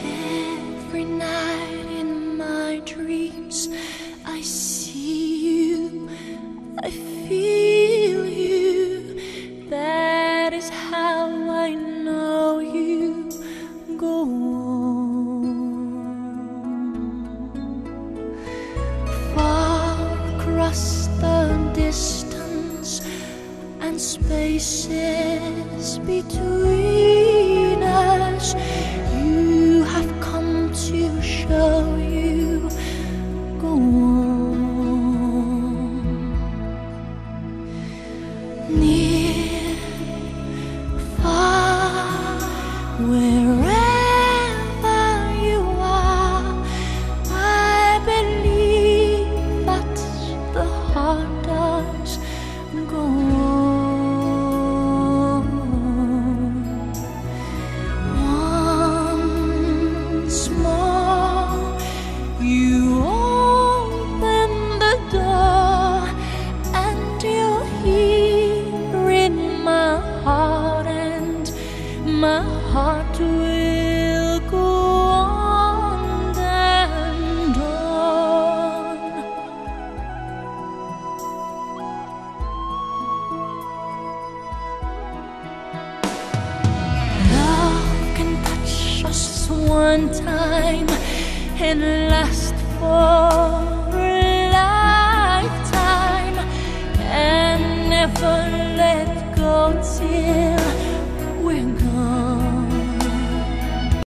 Every night in my dreams, across the distance and spaces between us. You have come to show you go on. Near, far, wherever one time and last for a lifetime and never let go till